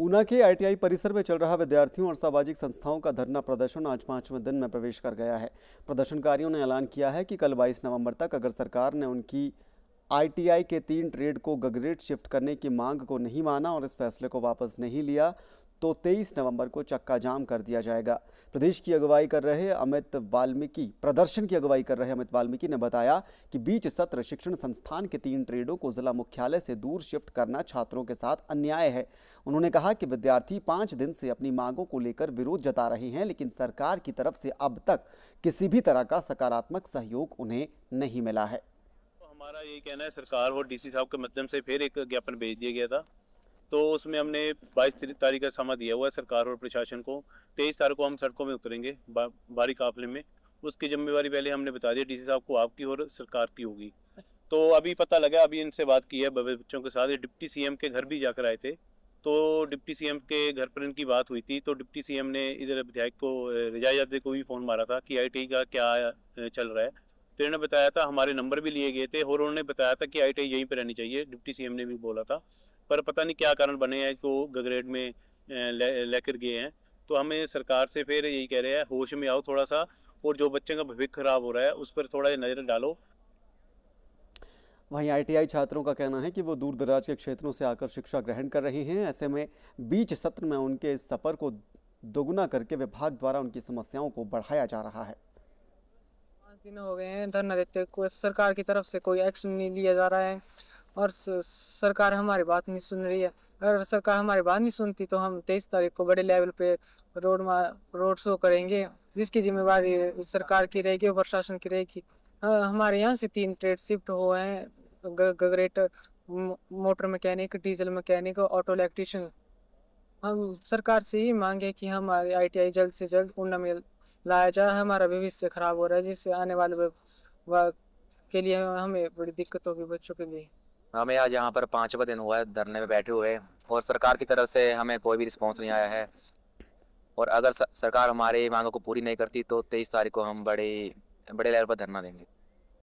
ऊना के आईटीआई परिसर में चल रहा विद्यार्थियों और सामाजिक संस्थाओं का धरना प्रदर्शन आज पाँचवें दिन में प्रवेश कर गया है। प्रदर्शनकारियों ने ऐलान किया है कि कल 22 नवंबर तक अगर सरकार ने उनकी आईटीआई के तीन ट्रेड को गगरेट शिफ्ट करने की मांग को नहीं माना और इस फैसले को वापस नहीं लिया तो 23 नवंबर को चक्का जाम कर दिया जाएगा। प्रदेश की अगुवाई कर रहे अमित वाल्मीकि, प्रदर्शन की अगुवाई कर रहे अमित वाल्मीकि ने बताया कि बीच सत्र शिक्षण संस्थान के तीन ट्रेडों को जिला मुख्यालय से दूर शिफ्ट करना छात्रों के साथ अन्याय है। उन्होंने कहा कि विद्यार्थी पाँच दिन से अपनी मांगों को लेकर विरोध जता रहे हैं, लेकिन सरकार की तरफ़ से अब तक किसी भी तरह का सकारात्मक सहयोग उन्हें नहीं मिला है। तो हमारा यही कहना है, सरकार और डीसी साहब के माध्यम से फिर एक ज्ञापन भेज दिया गया था। तो उसमें हमने 22 तारीख का समय दिया हुआ है सरकार और प्रशासन को। तेईस तारीख को हम सड़कों में उतरेंगे बा, बारी काफले में। उसकी जिम्मेवारी पहले हमने बता दिया डीसी साहब को आपकी और सरकार की होगी। तो अभी पता लगा अभी इनसे बात की है बबे बच्चों के साथ। डिप्टी सीएम के घर भी जाकर आए थे। तो डिप्टी सीएम के घर पर इनकी बात हुई थी तो डिप्टी सीएम ने इधर विधायक को रिजाई यादव को भी फ़ोन मारा था कि आई का क्या चल रहा है। तो इन्होंने बताया था हमारे नंबर भी लिए गए थे और उन्होंने बताया था कि आई यहीं पर रहनी चाहिए डिप्टी सीएम ने भी बोला था। पर पता नहीं क्या कारण बने हैं तो गगरेट में लेकर गए हैं। तो हमें सरकार से फिर यही कह रहे हैं होश में आओ थोड़ा सा और जो बच्चे का भविष्य खराब हो रहा है उस पर थोड़ा नज़र डालो। वहीं आईटीआई छात्रों का कहना है कि वो दूर दराज के क्षेत्रों से आकर शिक्षा ग्रहण कर रहे हैं। ऐसे में बीच सत्र में उनके इस सफ़र को दोगुना करके विभाग द्वारा उनकी समस्याओं को बढ़ाया जा रहा है। पाँच दिन हो गए हैं धरना देते सरकार की तरफ़ से कोई एक्शन नहीं लिया जा रहा है। और सरकार हमारी बात नहीं सुन रही है। अगर सरकार हमारी बात नहीं सुनती तो हम तेईस तारीख को बड़े लेवल पे रोड रोड शो करेंगे। जिसकी जिम्मेवारी सरकार की रहेगी और प्रशासन की रहेगी। हाँ, हमारे यहाँ से तीन ट्रेड शिफ्ट हुए हैं। गगरेटर मोटर मैकेनिक डीजल मैकेनिक और ऑटो इलेक्ट्रिशियन। हम सरकार से ही मांगे कि हमारी आईटीआई जल्द से जल्द ऊना में लाया जाए। हमारा भविष्य खराब हो रहा है जिससे आने वाले के लिए हमें बड़ी दिक्कत होगी बच्चों के लिए। हमें आज यहाँ पर पाँचवा दिन हुआ है, धरने में बैठे हुए और सरकार की तरफ़ से हमें कोई भी रिस्पॉन्स नहीं आया है। और अगर सरकार हमारी मांगों को पूरी नहीं करती तो तेईस तारीख को हम बड़े बड़े लेवल पर धरना देंगे।